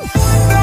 Bye.